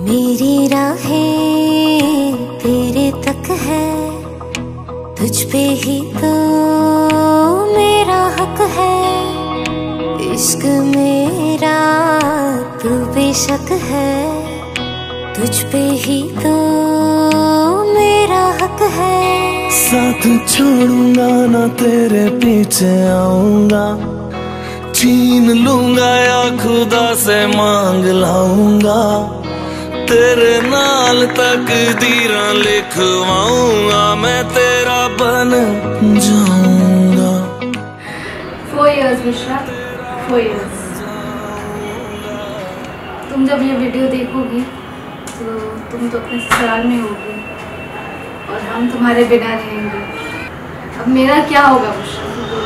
मेरी राहें तेरे तक है, तुझ पे ही तो मेरा हक है। इश्क मेरा तू बेशक है, तुझ पे ही तो साथ छोड़ूँगा, ना तेरे पीछे आऊँगा। छीन लूँगा या खुदा से मांग लाऊँगा। तेरे नाल तक दीरा लिखवाऊँगा, मैं तेरा बन जाऊँगा। तुम जब ये वीडियो देखोगी तो तुम तो अपने ससुराल में होगी। और हम तुम्हारे बिना रहेंगे अब मेरा क्या होगा बोलो।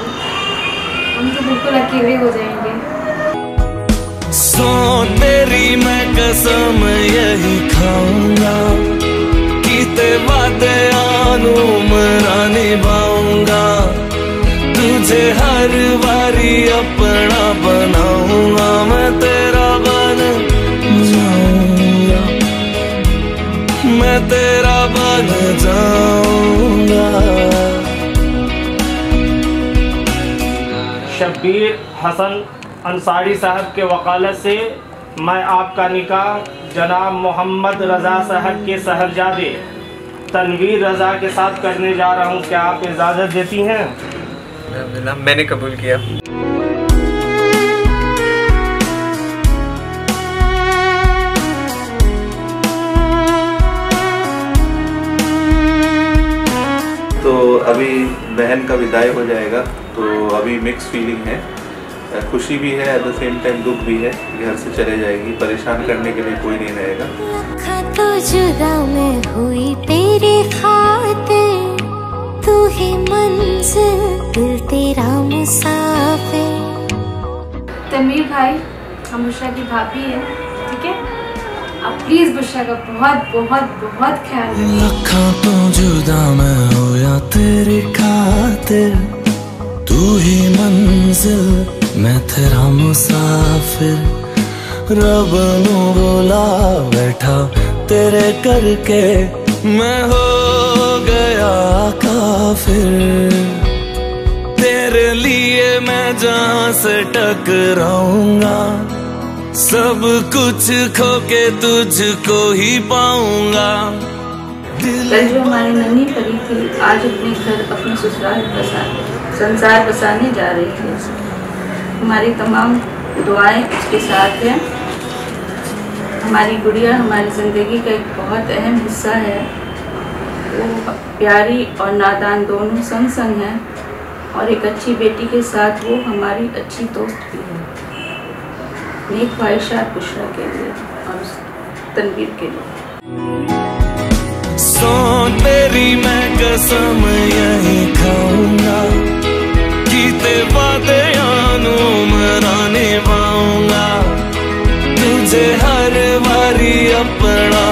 हम तो बिल्कुल अकेले हो जाएँगे सो तेरी मैं कसम यही खाऊँगा कीते वादे आनू मरा निभाऊँगा तुझे हर बारी अपना बन जाऊँगा शब्बीर हसन अंसारी साहब के वकालत से मैं आपका निकाह जनाब मोहम्मद रज़ा साहब के साहबजादे तनवीर रज़ा के साथ करने जा रहा हूँ। क्या आप इजाज़त देती हैं? मैंने कबूल किया। अभी बहन का विदाई हो जाएगा तो अभी मिक्स फीलिंग है। खुशी भी है एट द सेम टाइम दुख भी है घर से चले जाएगी परेशान करने के लिए कोई नहीं रहेगा। तो जुदा मैं हुई तेरे खातिर तू ही मंजिल दिल तेरा मुसाफिर। तनवीर भाई हम बुशरा की भाभी है ठीक है? आप प्लीज़ बुशरा का बहुत बहुत बहुत ख्याल रखें तो जुदा मैं होया तेरे खातिर। तू ही मंजिल, मैं तेरा मुसाफिर। रब नु बोला, बैठा तेरे करके, मैं हो गया काफिर। तेरे लिए मैं जहाँ से टकराऊँगा सब कुछ खो के तुझको ही पाऊँगा। कल जो हमारी नन्ही परी थी आज अपने घर अपने ससुराल बसा संसार बसाने जा रही थी। हमारी तमाम दुआएँ उसके साथ हैं। हमारी गुड़िया हमारी ज़िंदगी का एक बहुत अहम हिस्सा है। वो प्यारी और नादान दोनों संग संग हैं और एक अच्छी बेटी के साथ वो हमारी अच्छी दोस्त भी है। नेक ख्वाहिशात बुशरा के लिए और तनवीर के लिए। तेरी मैं कसम खाऊँगा कीते वादे आनो मराने वाऊँगा। तुझे हर बारी अपना